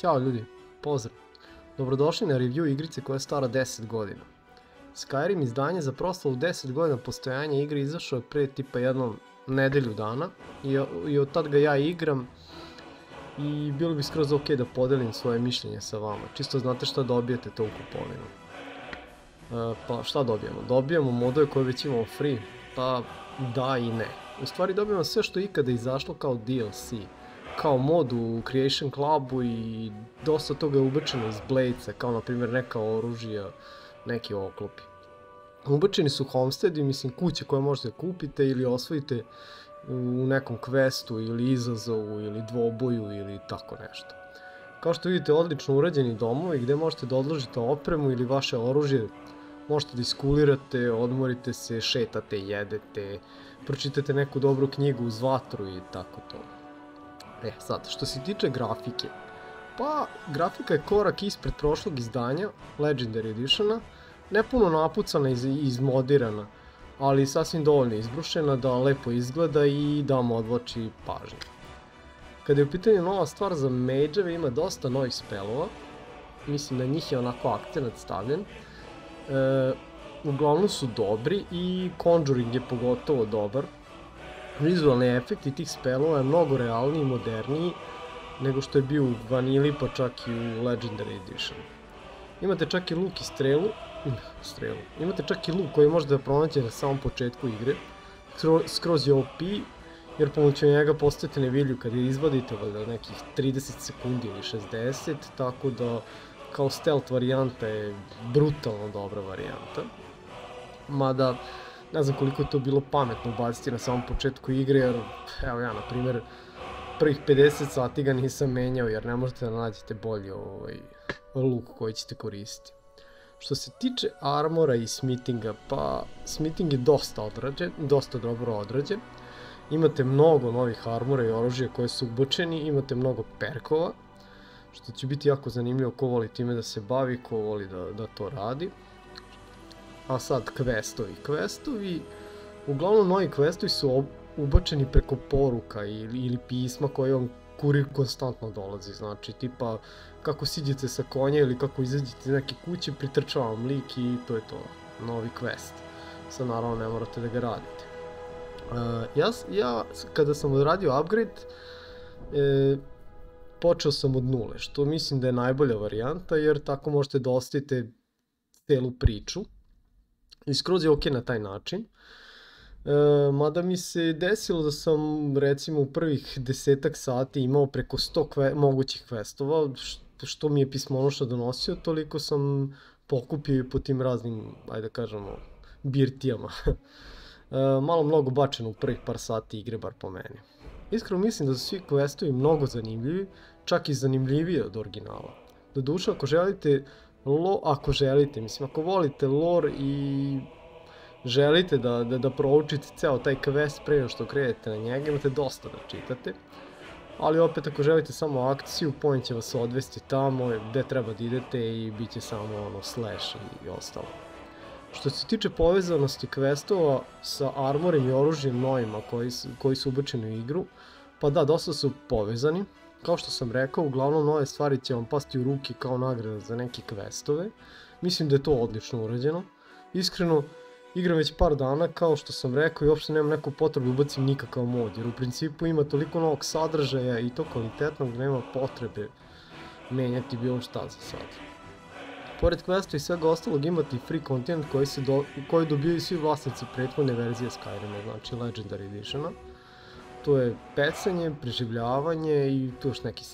Ćao ljudi, pozdrav. Dobrodošli na review igrice koja je stara 10 godina. Skyrim izdanje za proslavu 10 godina postojanja igre izašao je pre tipa jednom nedelju dana i, i od tad ga ja igram i bilo bi skroz ok da podelim svoje mišljenje sa vama. Čisto znate šta dobijete to u kupovinu. E, pa šta dobijamo? Dobijamo modove koje već imamo free, pa da i ne. U stvari dobijamo sve što je ikada izašlo kao DLC kao mod u Creation Clubu i dosta toga je ubačeno iz Bladesa, kao na primjer neka oružja, neki oklopi. Ubačeni su homesteadi, mislim kuće koje možete kupite ili osvojite u nekom questu ili izazovu ili dvoboju ili tako nešto. Kao što vidite, odlično urađeni domovi gde možete da odložite opremu ili vaše oružje, možete da iskulirate, odmorite se, šetate, jedete, pročitate neku dobru knjigu uz vatru i tako to. E, sad, što se tiče grafike, pa grafika je korak ispred prošlog izdanja, Legendary Editiona, nepuno napucana i izmodirana, ali sasvim dovoljno izbrušena da lepo izgleda i da vam odvoči pažnju. Kada je u pitanju nova stvar za mage ima dosta novih spelova, mislim da njih je onako akcenat stavljen, e, uglavnom su dobri i Conjuring je pogotovo dobar, vizualni efekti tih spelova je mnogo realniji i moderniji nego što je bio u Vanili pa čak i u Legendary Edition. Imate čak i luk i strelu, strelu. Imate čak i luk koji možete da pronađete na samom početku igre. Skroz je OP, jer pomoću njega postajete nevilju kada je izvadite valjda nekih 30 sekundi ili 60, tako da kao stealth varijanta je brutalno dobra varijanta. Mada, ne znam koliko je to bilo pametno ubaciti na samom početku igre, jer evo ja, na primjer, prvih 50 sati ga nisam menjao, jer ne možete da nađete bolji ovaj, luk koji ćete koristiti. Što se tiče armora i smithinga, pa smithing je dosta odrađen, dosta dobro odrađen. Imate mnogo novih armora i oružja koje su ubočeni, imate mnogo perkova, što će biti jako zanimljivo ko voli time da se bavi, ko voli da, da to radi. A sad, questovi. Questovi, uglavnom novi questovi su ubačeni preko poruka ili, ili pisma koje vam kurir konstantno dolazi. Znači, tipa, kako siđete sa konja ili kako izađete iz neke kuće, pritrčava vam lik i to je to. Novi quest. Sad, naravno, ne morate da ga radite. Uh, ja, ja, kada sam odradio upgrade, e, počeo sam od nule, što mislim da je najbolja varijanta, jer tako možete da ostavite celu priču i skroz je ok na taj način. E, mada mi se desilo da sam recimo u prvih desetak sati imao preko 100 kve, mogućih questova, što, što mi je pismonoša donosio, toliko sam pokupio i po tim raznim, ajde da kažemo, birtijama. e, malo mnogo bačeno u prvih par sati igre, bar po meni. Iskreno mislim da su svi questovi mnogo zanimljivi, čak i zanimljiviji od originala. Doduše, ako želite lo, ako želite, mislim, ako volite lore i želite da, da, da proučite ceo taj quest pre što krenete na njega, imate dosta da čitate. Ali opet ako želite samo akciju, point će vas odvesti tamo gde treba da idete i bit će samo ono slash i, ostalo. Što se tiče povezanosti questova sa armorem i oružjem novima koji, koji su ubačeni u igru, pa da, dosta su povezani, Kao što sam rekao, uglavnom nove stvari će vam pasti u ruke kao nagrada za neke questove. Mislim da je to odlično urađeno. Iskreno, igram već par dana, kao što sam rekao, i uopšte nemam neku potrebu da ubacim nikakav mod, jer u principu ima toliko novog sadržaja i to kvalitetnog da nema potrebe menjati bilo šta za sad. Pored questa i svega ostalog imate i free content koji, se do, koji dobijaju svi vlasnici prethodne verzije Skyrima, znači Legendary Editiona to je pecanje, preživljavanje i tu još neke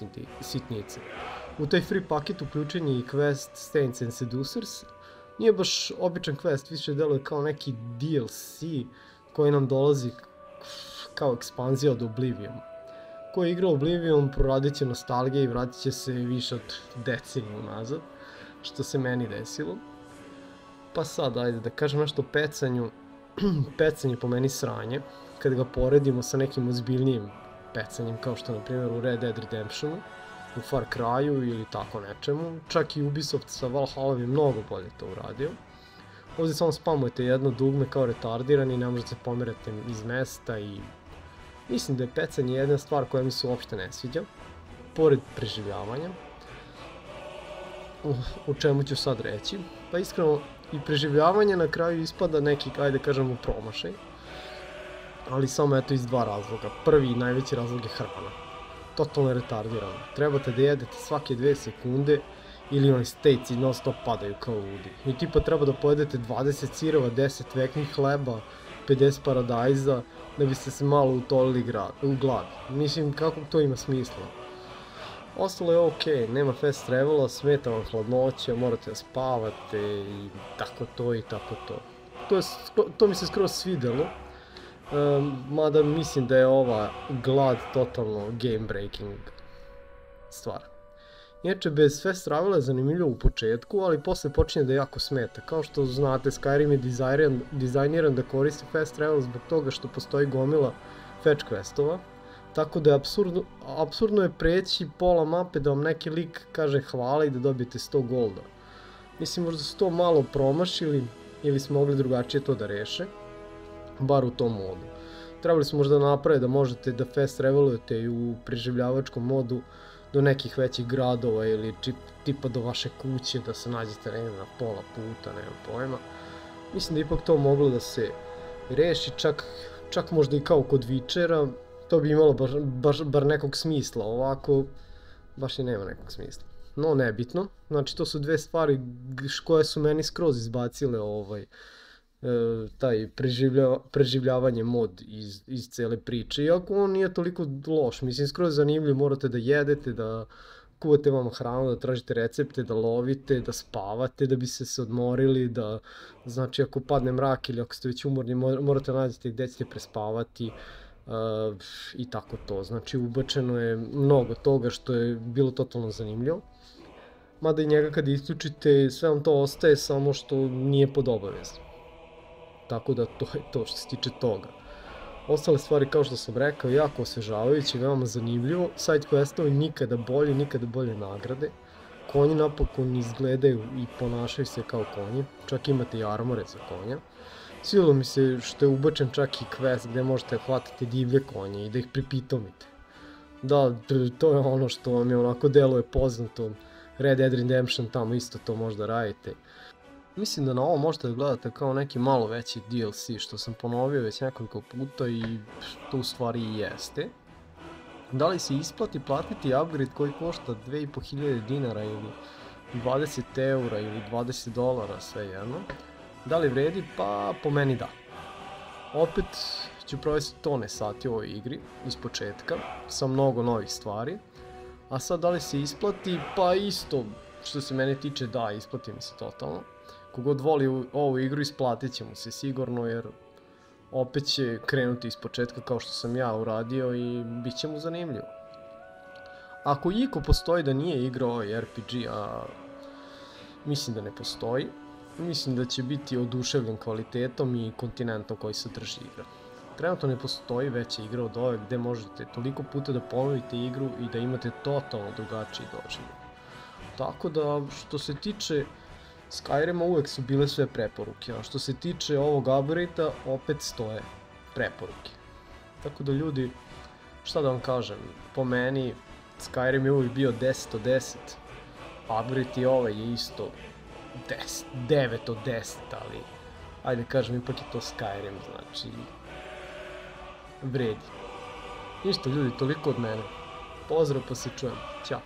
sitnice. U taj free paket uključen je i quest Stains and Seducers. Nije baš običan quest, više deluje kao neki DLC koji nam dolazi kao ekspanzija od Oblivion. Ko je igrao Oblivion proradit će nostalgije i vratit će se više od deceniju nazad, što se meni desilo. Pa sad, ajde da kažem nešto o pecanju. pecanje po meni sranje kad ga poredimo sa nekim ozbiljnijim pecanjem kao što na primjer u Red Dead Redemptionu, u Far Cry-u ili tako nečemu. Čak i Ubisoft sa Valhalla je mnogo bolje to uradio. Ovde samo spamujete jedno dugme kao retardirani, ne možete pomerati iz mesta i mislim da je pecanje jedna stvar koja mi se uopšte ne sviđa, pored preživljavanja. o, o čemu ću sad reći. Pa iskreno, i preživljavanje na kraju ispada neki, ajde kažemo, promašaj. Ali samo eto iz dva razloga. Prvi i najveći razlog je hrana. Totalno retardirano. Trebate da jedete svake dve sekunde ili oni stejci non stop padaju kao ludi. I tipa treba da pojedete 20 sirova, 10 veknih hleba, 50 paradajza, da biste se malo utolili u glad. Mislim, kako to ima smisla? Ostalo je ok, nema fast travela, smeta vam hladnoća, morate da spavate i tako to i tako to. To, je, to mi se skroz svidelo, mada mislim da je ova glad totalno game breaking stvar. Inače, bez fast travela je zanimljivo u početku, ali posle počinje da jako smeta. Kao što znate, Skyrim je dizajniran, dizajniran da koristi fast travel zbog toga što postoji gomila fetch questova, Tako da je absurdno, absurdno je preći pola mape da vam neki lik kaže hvala i da dobijete 100 golda. Mislim možda su to malo promašili ili smo mogli drugačije to da reše, bar u tom modu. Trebali smo možda napraviti da možete da fast travelujete i u preživljavačkom modu do nekih većih gradova ili čip, tipa do vaše kuće da se nađete negde na pola puta, nemam pojma. Mislim da ipak to moglo da se reši, čak, čak možda i kao kod Vičera, to bi imalo baš, baš, bar nekog smisla, ovako baš i nema nekog smisla. No, nebitno. Znači, to su dve stvari koje su meni skroz izbacile ovaj, e, taj preživlja, preživljavanje mod iz, iz cele priče. Iako on nije toliko loš, mislim, skroz zanimljiv, morate da jedete, da kuvate vam hranu, da tražite recepte, da lovite, da spavate, da bi se se odmorili, da, znači, ako padne mrak ili ako ste već umorni, morate nađete gde ćete prespavati. Uh, i tako to. Znači ubačeno je mnogo toga što je bilo totalno zanimljivo. Mada i njega kad isključite sve vam to ostaje samo što nije pod obavezno. Tako da to je to što se tiče toga. Ostale stvari kao što sam rekao, jako osvežavajuće, veoma zanimljivo. Side questovi nikada bolje, nikada bolje nagrade. Konji napokon izgledaju i ponašaju se kao konji, čak imate i armore za konja. Silo mi se što je ubačen čak i quest gde možete hvatati divlje konje i da ih pripitomite. Da, to je ono što vam je onako deluje poznato. Red Dead Redemption tamo isto to možda radite. Mislim da na ovo možete da gledate kao neki malo veći DLC što sam ponovio već nekoliko puta i to u stvari i jeste. Da li se isplati platiti upgrade koji košta 2500 dinara ili 20 eura ili 20 dolara sve jedno? Da li vredi? Pa po meni da. Opet ću provesti tone sati u ovoj igri, iz početka, sa mnogo novih stvari. A sad da li se isplati? Pa isto, što se mene tiče da, isplati mi se totalno. Kogod voli ovu igru isplatit će mu se sigurno jer opet će krenuti iz početka kao što sam ja uradio i bit će mu zanimljivo. Ako iko postoji da nije igrao ovaj RPG, a mislim da ne postoji, mislim da će biti oduševljen kvalitetom i kontinentom koji se drži igra. Trenutno ne postoji veća igra od ove gde možete toliko puta da ponovite igru i da imate totalno drugačiji doživljaj. Tako da, što se tiče Skyrima uvek su bile sve preporuke, a što se tiče ovog upgrade opet stoje preporuke. Tako da ljudi, šta da vam kažem, po meni Skyrim je uvijek bio 10 od 10, upgrade i ovaj je isto 10, 9 od 10, ali ajde kažem, ipak je to Skyrim, znači vredi. Ništa ljudi, toliko od mene. Pozdrav pa se čujemo. Ćao.